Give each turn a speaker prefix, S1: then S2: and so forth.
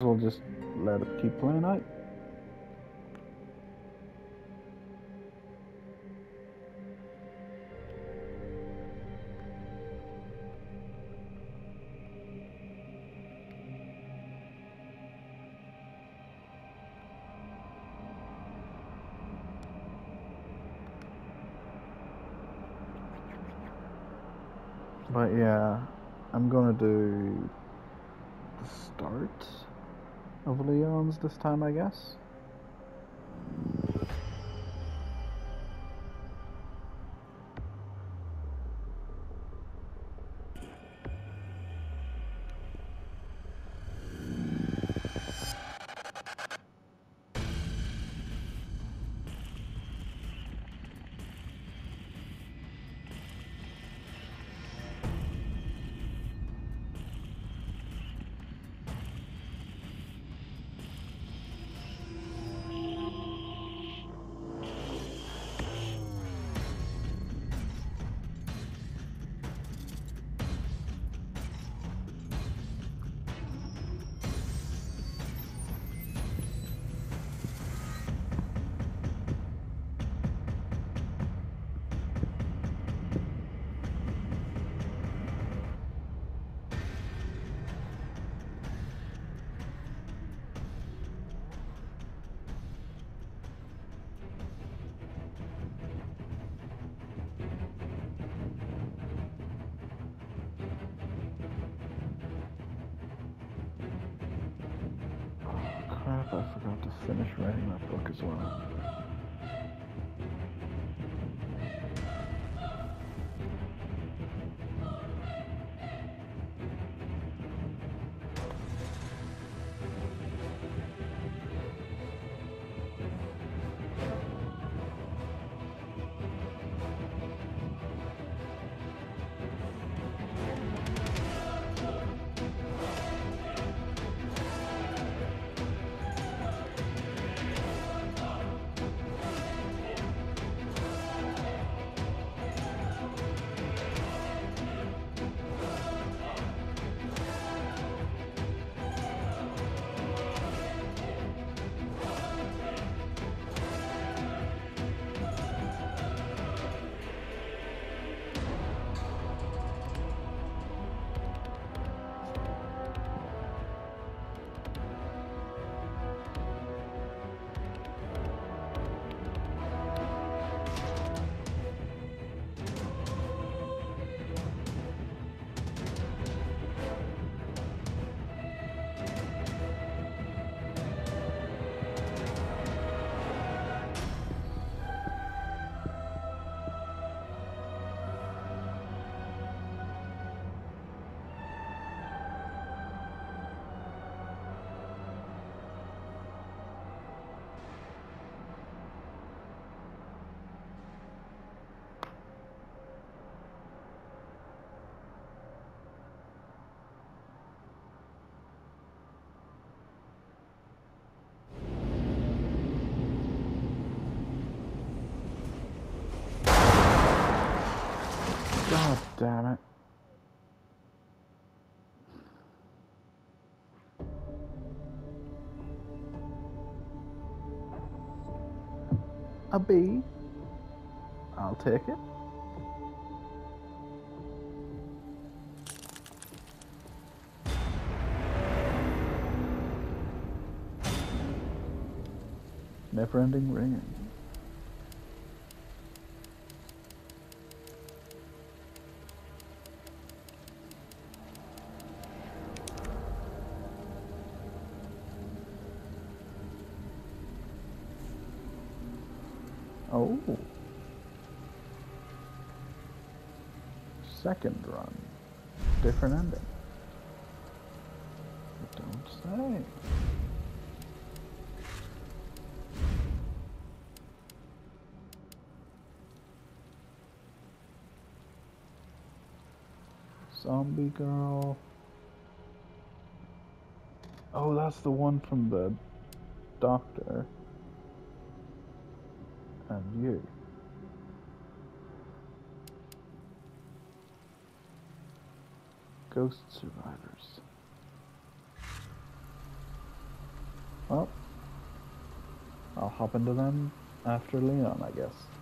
S1: well just let it keep playing out. But yeah, I'm gonna do the start of Leon's this time, I guess. I forgot to finish writing that book as well. Damn it. A B. I'll take it. Never ending ring. Oh. Second run. Different ending. Don't say. Zombie girl. Oh, that's the one from the doctor. And you. Ghost survivors. Well, I'll hop into them after Leon, I guess.